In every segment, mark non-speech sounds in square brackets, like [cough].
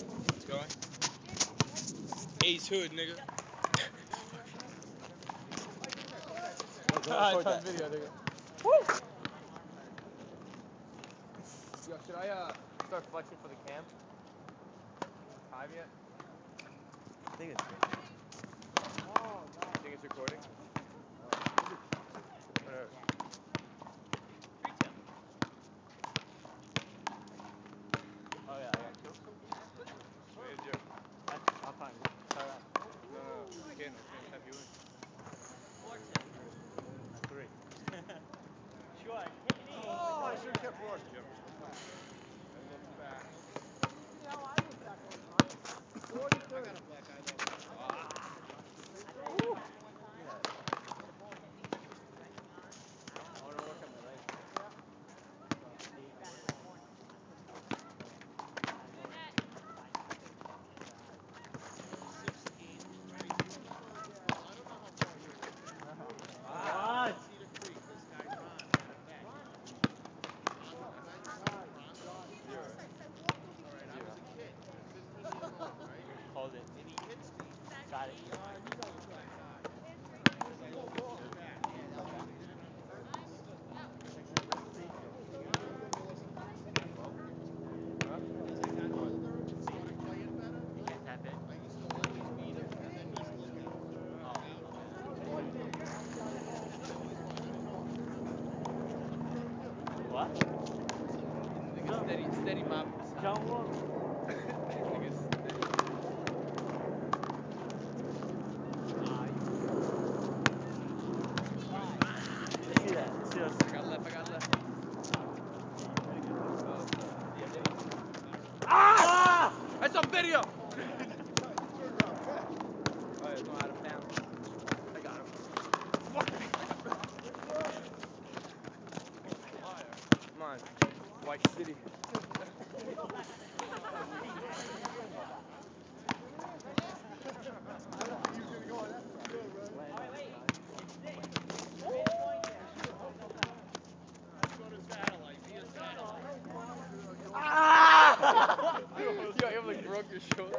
It's going. Ace Hood, nigga. Ah, record it's on video, nigga. Yo, should I uh start flexing for the cam? Time yet? I think it's Think it's recording? Whatever. Oh yeah, I got two. Where's your- I'll find it. Sorry. No, no, no. I can't. I can't have you in. Three. Oh, I should have kept one. Yep. I look back. I wanna work on my legs. What? Hold it. Got it. You can't tap in? What? Steady, steady mop. John Wall. Nigga steady. See that? See us. I got left. I got left. Ah! That's on video. White City. Ah! Yo, you like broke your shoulder.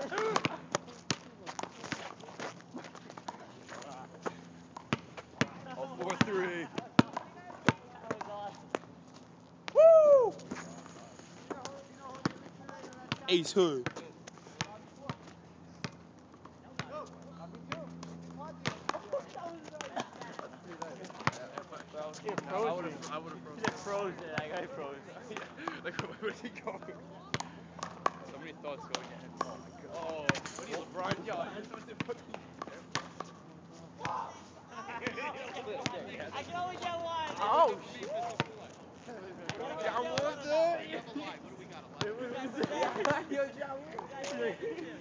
Oh, four three. Woo! Ace Hood. Get I frozen. would have. I would have Get frozen. I got frozen. [laughs] like, where's he going? So many thoughts going ahead. Oh. Oh, what are you, LeBron James? I can only get one. Oh shit. [laughs] John Wall there? Yo, John Wall.